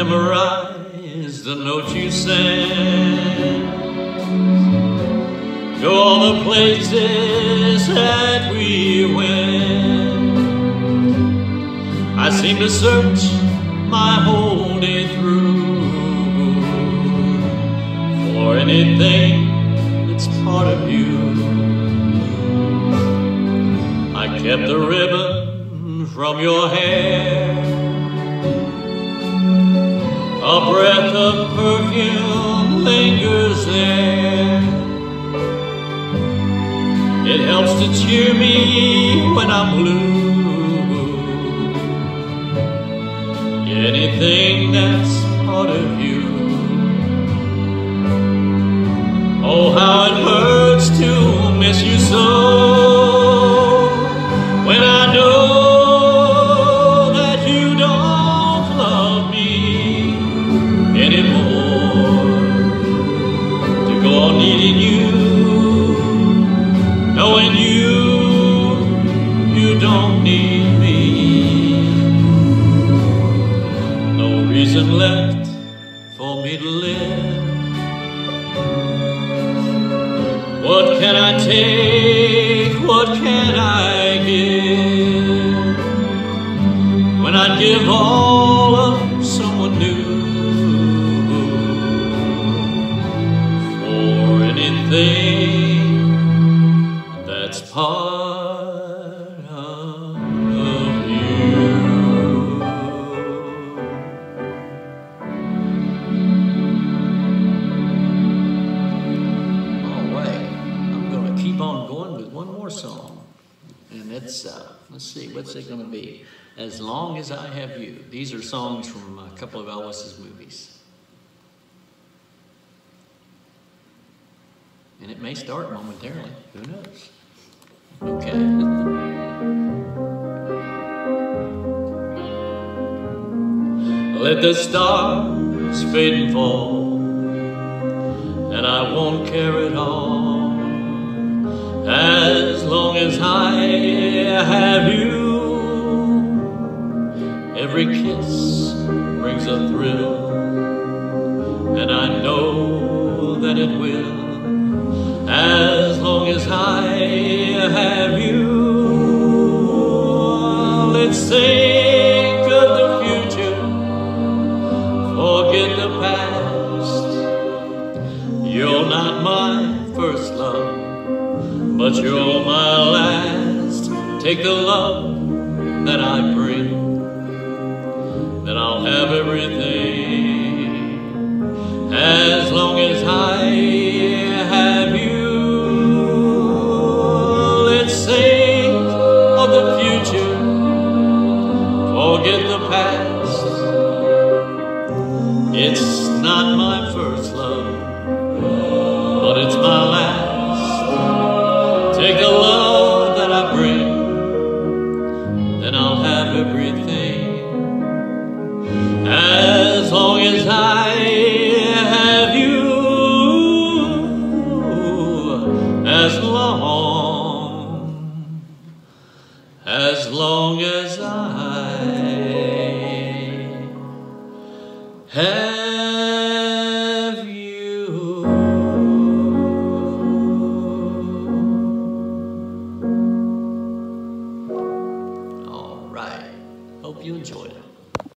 I memorized the note you sent. To all the places that we went. I seem to search my whole day through for anything that's part of you. I kept the ribbon from your hair, a breath of perfume lingers there. It helps to cheer me when I'm blue. Anything that's part of you. Oh, how it hurts to miss you so. Needing you, knowing you, you don't need me. No reason left for me to live. What can I take? What can I give? When I'd give all part of you. All right, I'm going to keep on going with one more song. And it's, uh, let's see, what's it going to be? As Long as I Have You. These are songs from a couple of Elvis's movies. And it may start momentarily. Who knows? The stars fade and fall and I won't care at all as long as I have you. Every kiss brings a thrill, and I know that it will as long as I have you. Let's think my first love, but you're my last. Take the love that I bring, then I'll have everything. As long as I have you, let's think of the future, forget the past. It's have